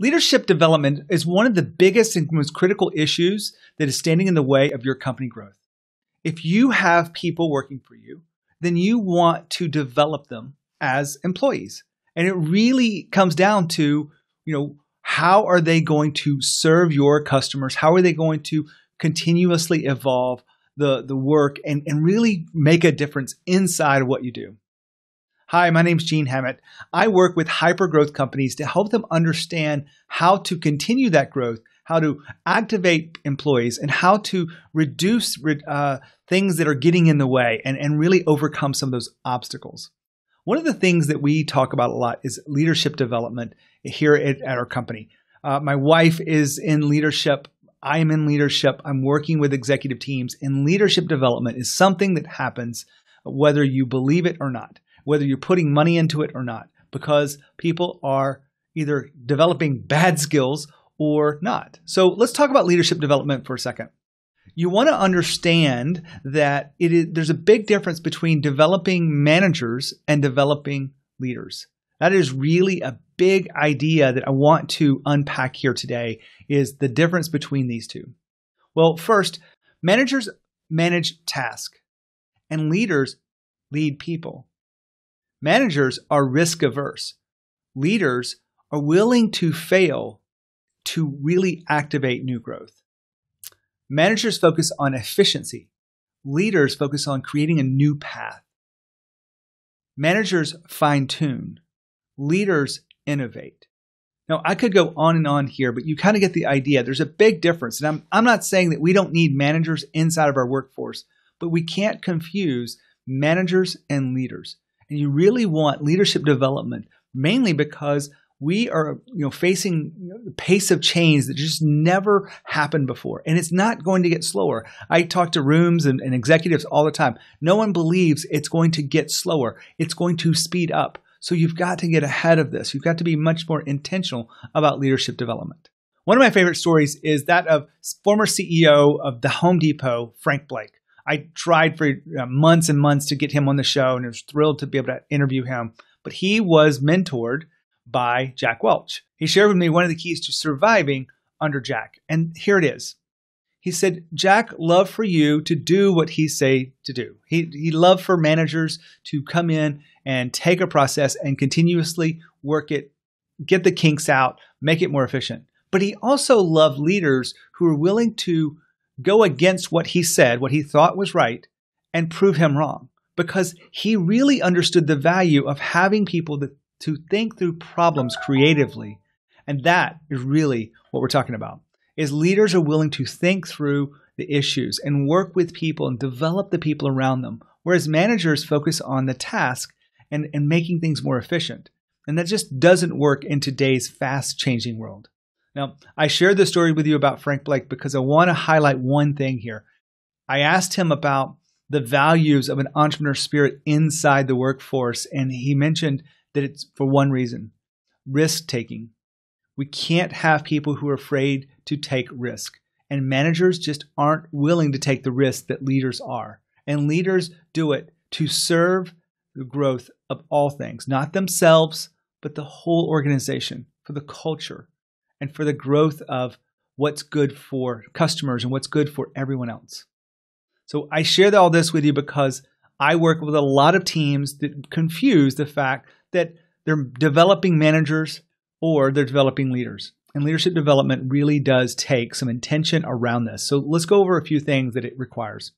Leadership development is one of the biggest and most critical issues that is standing in the way of your company growth. If you have people working for you, then you want to develop them as employees. And it really comes down to, you know, how are they going to serve your customers? How are they going to continuously evolve the, the work and, and really make a difference inside of what you do? Hi, my name is Gene Hammett. I work with hyper growth companies to help them understand how to continue that growth, how to activate employees, and how to reduce uh, things that are getting in the way and, and really overcome some of those obstacles. One of the things that we talk about a lot is leadership development here at, at our company. Uh, my wife is in leadership. I am in leadership. I'm working with executive teams, and leadership development is something that happens whether you believe it or not whether you're putting money into it or not, because people are either developing bad skills or not. So let's talk about leadership development for a second. You want to understand that it is, there's a big difference between developing managers and developing leaders. That is really a big idea that I want to unpack here today is the difference between these two. Well, first, managers manage tasks and leaders lead people. Managers are risk averse. Leaders are willing to fail to really activate new growth. Managers focus on efficiency. Leaders focus on creating a new path. Managers fine tune. Leaders innovate. Now, I could go on and on here, but you kind of get the idea. There's a big difference. And I'm, I'm not saying that we don't need managers inside of our workforce, but we can't confuse managers and leaders and you really want leadership development mainly because we are you know facing the pace of change that just never happened before and it's not going to get slower. I talk to rooms and, and, executives all the time. No one believes it's going to get slower. It's going to speed up. So you've got to get ahead of this. You've got to be much more intentional about leadership development. One of my favorite stories is that of former ceo of the home depot frank blake I tried for uh, months and months to get him on the show, and was thrilled to be able to interview him. But he was mentored by Jack Welch. He shared with me one of the keys to surviving under Jack, and here it is. He said, Jack loved for you to do what he say to do. He, he loved for managers to come in and take a process and continuously work it, get the kinks out, make it more efficient. But he also loved leaders who were willing to go against what he said, what he thought was right, and prove him wrong. Because he really understood the value of having people that, to think through problems creatively. And that is really what we're talking about. Is leaders are willing to think through the issues and work with people and develop the people around them. Whereas managers focus on the task and, and making things more efficient. And that just doesn't work in today's fast changing world. Now, I shared the story with you about Frank Blake because I want to highlight one thing here. I asked him about the values of an entrepreneur spirit inside the workforce, and he mentioned that it's for one reason risk taking. We can't have people who are afraid to take risk, and managers just aren't willing to take the risk that leaders are. And leaders do it to serve the growth of all things, not themselves, but the whole organization, for the culture, and for the growth of what's good for customers and what's good for everyone else. So I share all this with you because I work with a lot of teams that confuse the fact that they're developing managers or they're developing leaders. And leadership development really does take some intention around this. So let's go over a few things that it requires.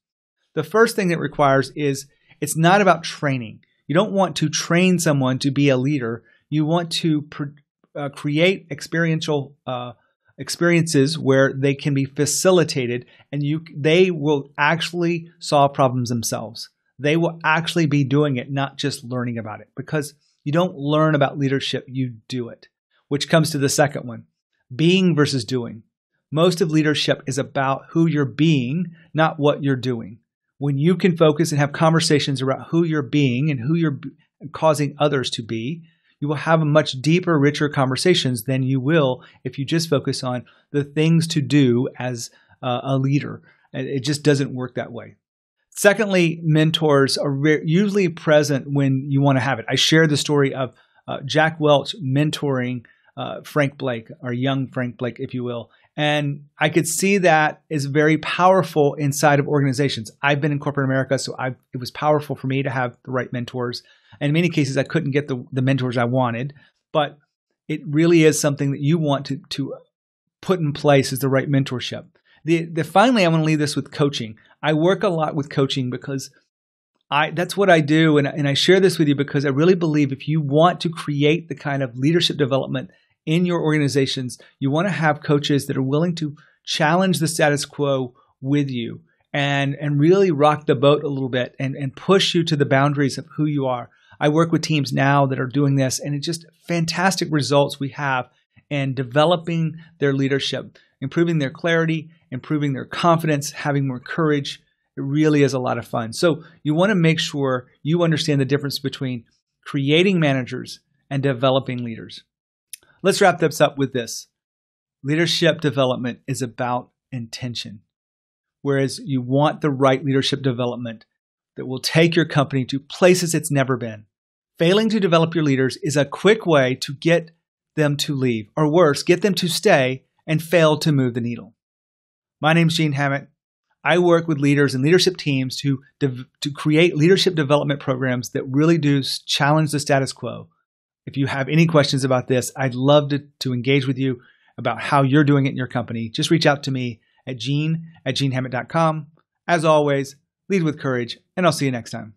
The first thing it requires is it's not about training. You don't want to train someone to be a leader. You want to uh, create experiential uh, experiences where they can be facilitated and you they will actually solve problems themselves. They will actually be doing it not just learning about it. Because you don't learn about leadership you do it. Which comes to the second one being versus doing. Most of leadership is about who you're being not what you're doing. When you can focus and have conversations about who you're being and who you're causing others to be you will have much deeper, richer conversations than you will if you just focus on the things to do as uh, a leader. It just doesn't work that way. Secondly, mentors are re- usually present when you want to have it. I shared the story of uh, Jack Welch mentoring uh, Frank Blake, or young Frank Blake, if you will. And I could see that is very powerful inside of organizations. I've been in corporate America, so I've, it was powerful for me to have the right mentors. And in many cases, I couldn't get the, the mentors I wanted, but it really is something that you want to, to put in place is the right mentorship. The, the finally, I want to leave this with coaching. I work a lot with coaching because I that's what I do, and, and I share this with you because I really believe if you want to create the kind of leadership development in your organizations, you want to have coaches that are willing to challenge the status quo with you and and really rock the boat a little bit and, and push you to the boundaries of who you are. I work with teams now that are doing this, and it's just fantastic results we have in developing their leadership, improving their clarity, improving their confidence, having more courage. It really is a lot of fun. So you want to make sure you understand the difference between creating managers and developing leaders. Let's wrap this up with this. Leadership development is about intention. Whereas you want the right leadership development that will take your company to places it's never been. Failing to develop your leaders is a quick way to get them to leave, or worse, get them to stay and fail to move the needle. My name is Gene Hammett. I work with leaders and leadership teams to, to create leadership development programs that really do challenge the status quo. If you have any questions about this, I'd love to, to engage with you about how you're doing it in your company. Just reach out to me at gene at genehammett.com. As always, lead with courage, and I'll see you next time.